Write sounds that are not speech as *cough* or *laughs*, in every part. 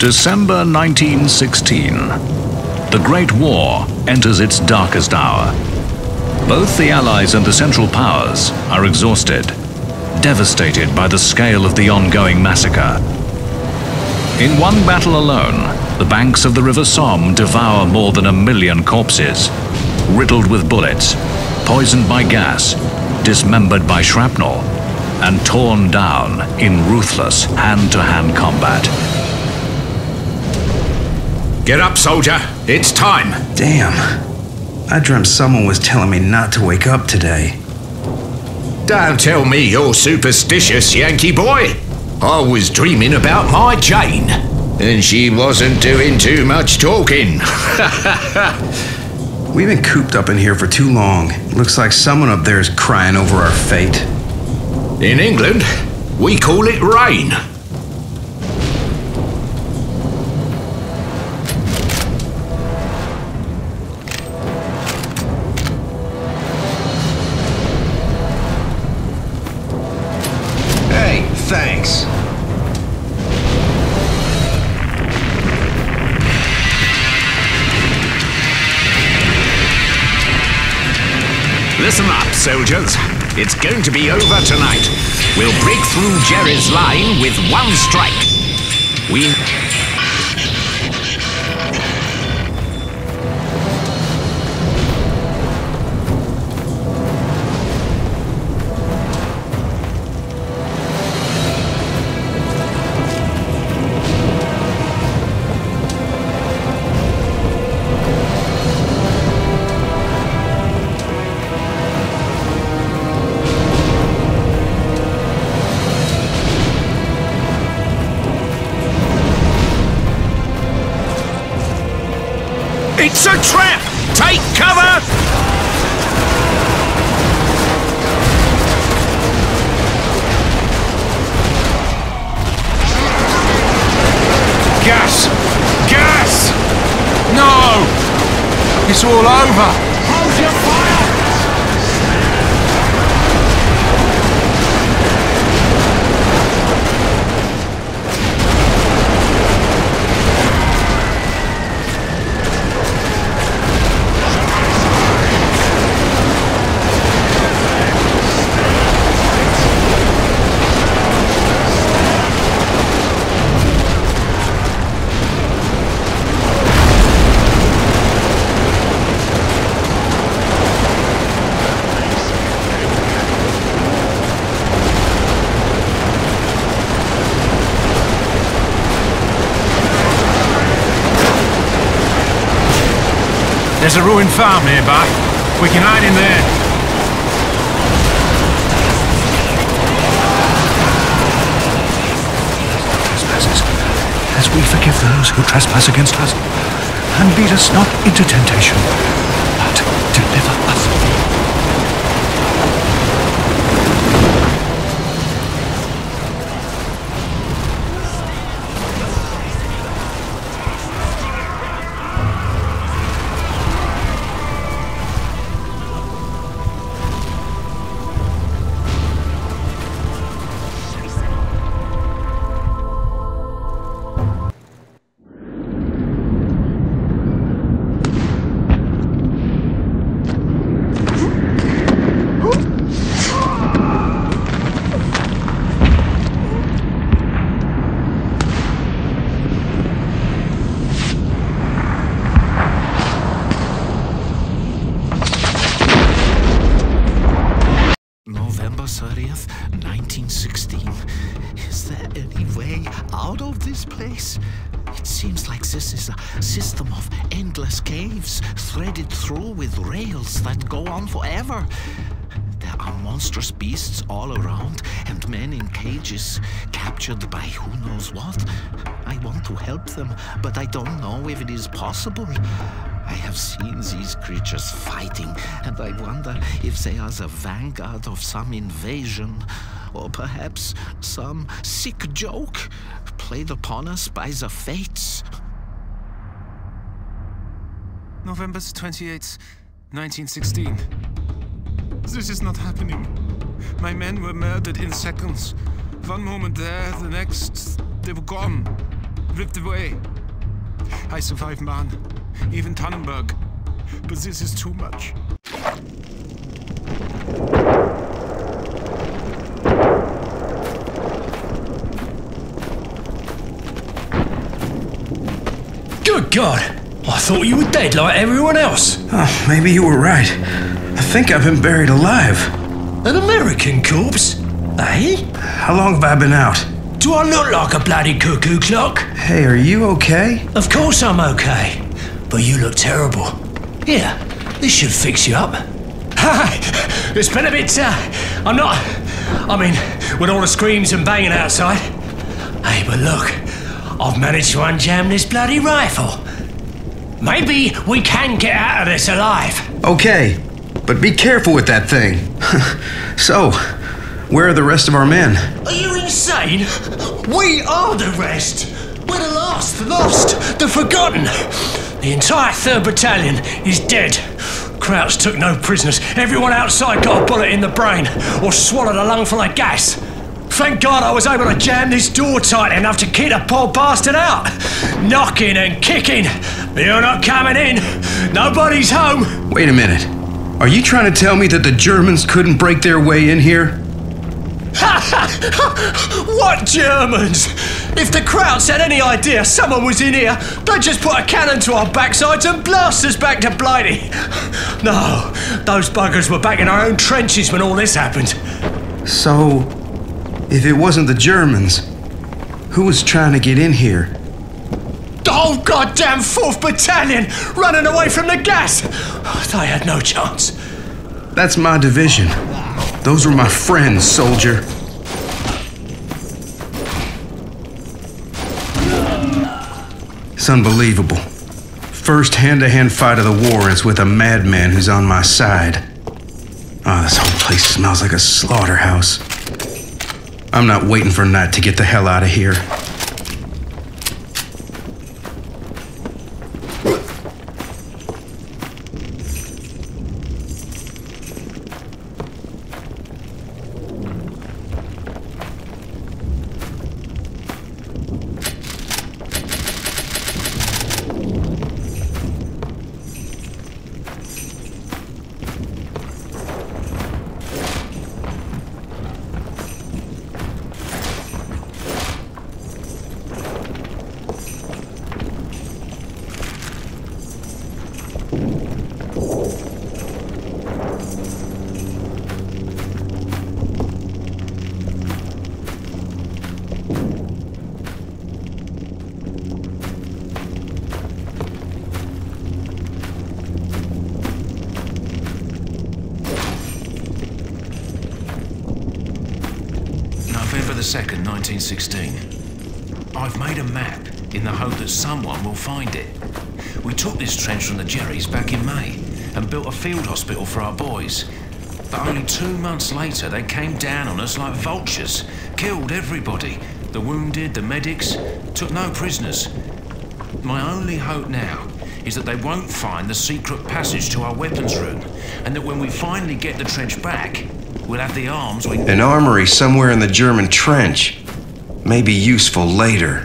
December 1916. The Great War enters its darkest hour. Both the Allies and the Central Powers are exhausted, devastated by the scale of the ongoing massacre. In one battle alone, the banks of the River Somme devour more than a million corpses, riddled with bullets, poisoned by gas, dismembered by shrapnel, and torn down in ruthless hand-to-hand combat. Get up, soldier. It's time. Damn. I dreamt someone was telling me not to wake up today. Don't tell me you're superstitious, Yankee boy. I was dreaming about my Jane, and she wasn't doing too much talking. *laughs* We've been cooped up in here for too long. Looks like someone up there is crying over our fate. In England, we call it rain. Thanks. Listen up, soldiers. It's going to be over tonight. We'll break through Jerry's line with one strike. We. Trap! Take cover! Gas! Gas! No! It's all over! There's a ruined farm nearby. We can hide in there. as we forgive those who trespass against us. And lead us not into temptation, this is a system of endless caves threaded through with rails that go on forever. There are monstrous beasts all around and men in cages, captured by who knows what. I want to help them, but I don't know if it is possible. I have seen these creatures fighting, and I wonder if they are the vanguard of some invasion, or perhaps some sick joke played upon us by the fates. November 28th, 1916. This is not happening. My men were murdered in seconds. One moment there, the next, they were gone. ripped away. I survived, man. Even Tannenberg. But this is too much. Good God! I thought you were dead like everyone else. Oh, maybe you were right. I think I've been buried alive. An American corpse? Eh? How long have I been out? Do I look like a bloody cuckoo clock? Hey, are you okay? Of course I'm okay. But you look terrible. Here, this should fix you up. Hi! It's been a bit, uh, I'm not. I mean, with all the screams and banging outside. Hey, but look, I've managed to unjam this bloody rifle. Maybe we can get out of this alive. Okay, but be careful with that thing. *laughs* so, where are the rest of our men? Are you insane? We are the rest. We're the last, the lost, the forgotten. The entire 3rd Battalion is dead. Krauts took no prisoners. Everyone outside got a bullet in the brain or swallowed a lungful of gas. Thank God I was able to jam this door tight enough to keep the poor bastard out. Knocking and kicking. You're not coming in. Nobody's home. Wait a minute. Are you trying to tell me that the Germans couldn't break their way in here? *laughs* what Germans? If the Krauts had any idea someone was in here, they'd just put a cannon to our backsides and blast us back to Blighty. *laughs* No, those buggers were back in our own trenches when all this happened. So, if it wasn't the Germans, who was trying to get in here? The whole goddamn 4th Battalion running away from the gas! They had no chance. That's my division. Those were my friends, soldier. It's unbelievable. First hand to hand fight of the war, it's with a madman who's on my side. Oh, this whole place smells like a slaughterhouse. I'm not waiting for night to get the hell out of here. 2nd, 1916. I've made a map in the hope that someone will find it. We took this trench from the Jerrys back in May and built a field hospital for our boys. But only two months later, they came down on us like vultures, killed everybody. The wounded, the medics, took no prisoners. My only hope now is that they won't find the secret passage to our weapons room, and that when we finally get the trench back, have the arms we An armory somewhere in the German trench. May be useful later.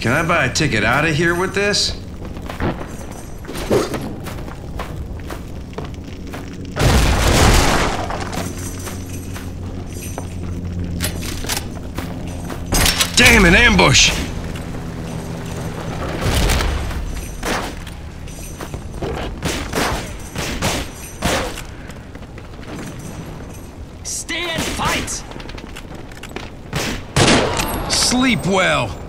Can I buy a ticket out of here with this? Damn, an ambush! Stay and fight! Sleep well!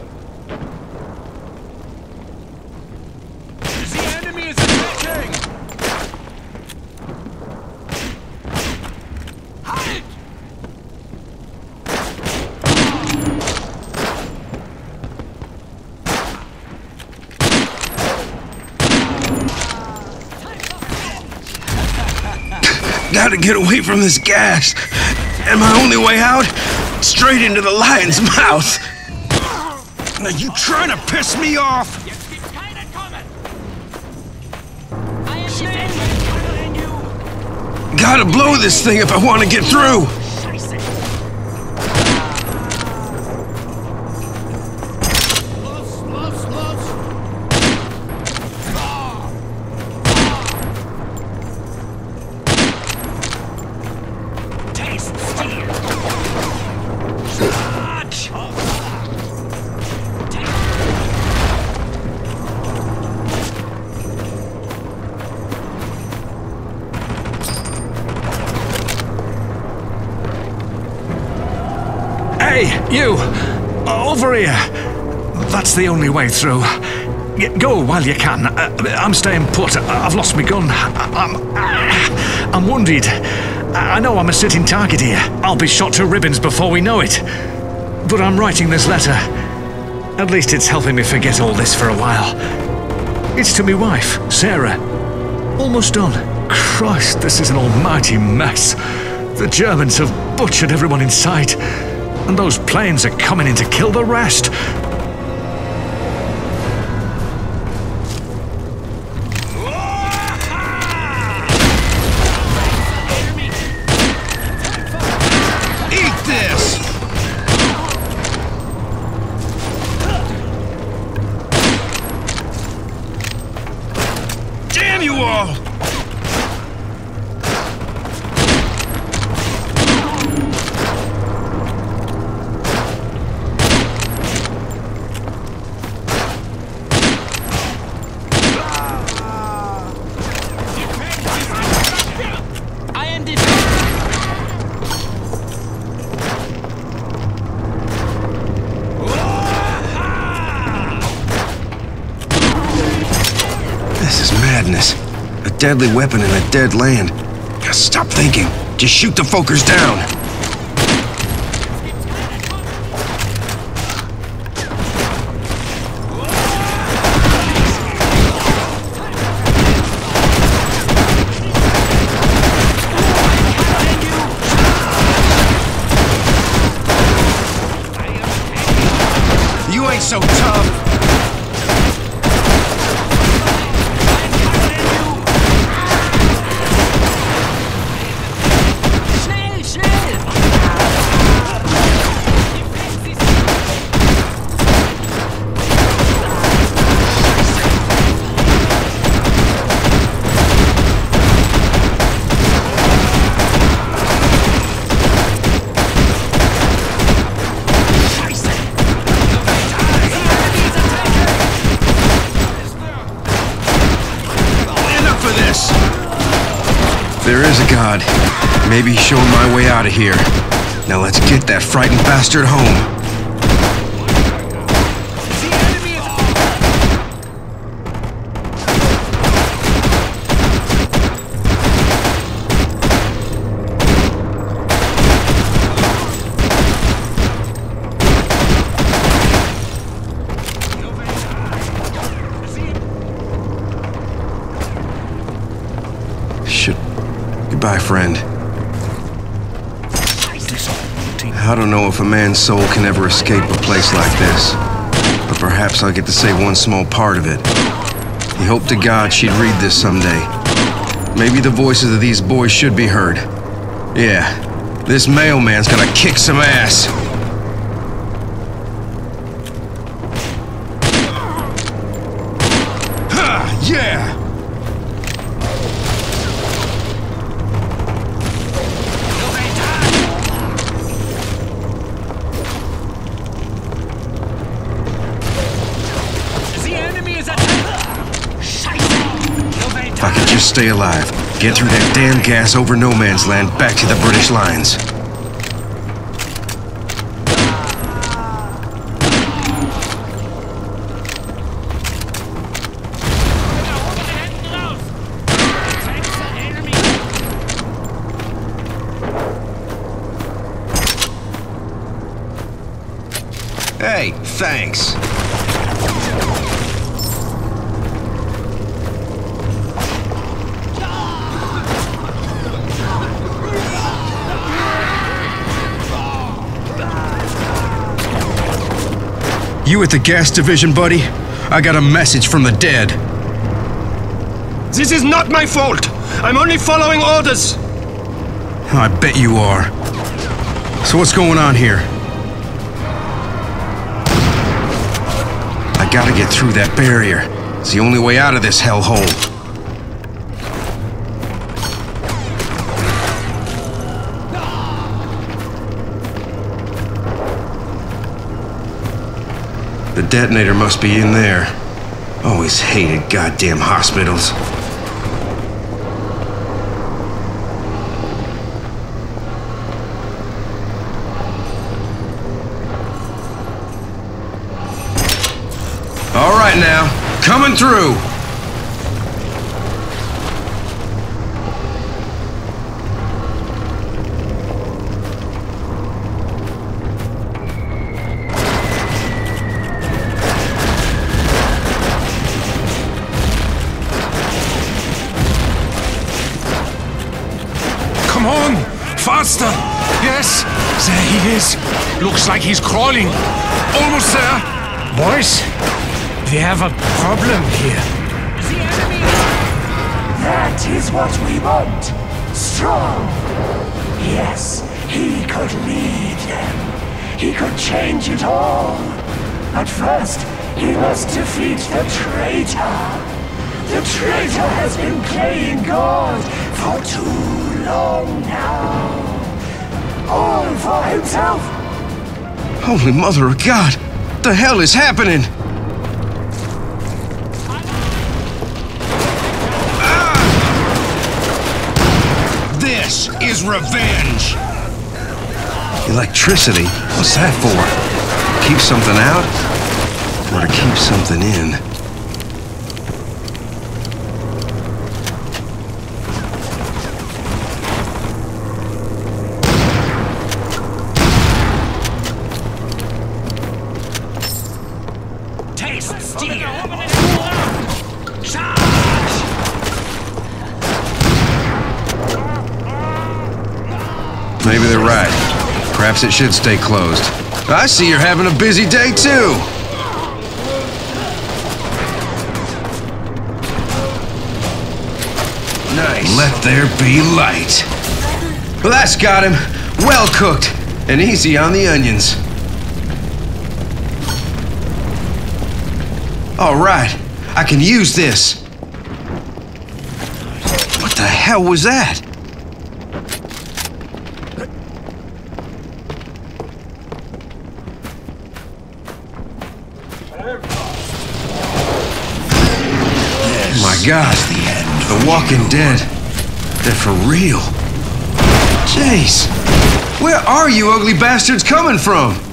Get away from this gas. And my only way out? Straight into the lion's mouth. Now you trying to piss me off? Gotta blow this thing if I want to get through. You! Uh, over here! That's the only way through. Go while you can. Uh, I'm staying put. I- I've lost my gun. I'm. I'm uh, wounded. I know I'm a sitting target here. I'll be shot to ribbons before we know it. But I'm writing this letter. At least it's helping me forget all this for a while. It's to my wife, Sarah. Almost done. Christ, this is an almighty mess. The Germans have butchered everyone in sight, and those planes are coming in to kill the rest. Deadly weapon in a dead land. Now Stop thinking. Just shoot the Fokkers down. You ain't so tough. There is a God. Maybe he's showing my way out of here. Now let's get that frightened bastard home. Goodbye, friend. I don't know if a man's soul can ever escape a place like this, but perhaps I'll get to say one small part of it. He hoped to God she'd read this someday. Maybe the voices of these boys should be heard. Yeah, this mailman's gonna kick some ass. Stay alive, get through that damn gas over no man's land back to the British lines. Hey, thanks. You at the gas division, buddy? I got a message from the dead. This is not my fault. I'm only following orders. I bet you are. So what's going on here? I gotta get through that barrier. It's the only way out of this hellhole. detonator must be in there. Always hated goddamn hospitals. All right now, coming through. He's crawling. Almost there. Boys, we have a problem here. The enemy! That is what we want. Strong. Yes, he could lead them. He could change it all. But first, he must defeat the traitor. The traitor has been playing God for too long now. All for himself. Holy mother of God! What the hell is happening? This is revenge! Electricity? What's that for? Keep something out? Or to keep something in? Right. Perhaps it should stay closed. I see you're having a busy day too. Nice. Let there be light. Well, that's got him. Well cooked. And easy on the onions. All right. I can use this. What the hell was that? Oh the end. The Walking Dead. They're for real. Jeez. Where are you ugly bastards coming from?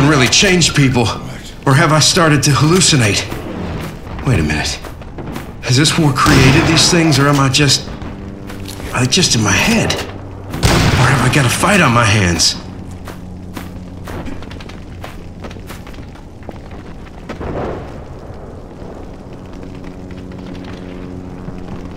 Can really change people. Or have I started to hallucinate? Wait a minute. Has this war created these things, or am I just. They just in my head? Or have I got a fight on my hands?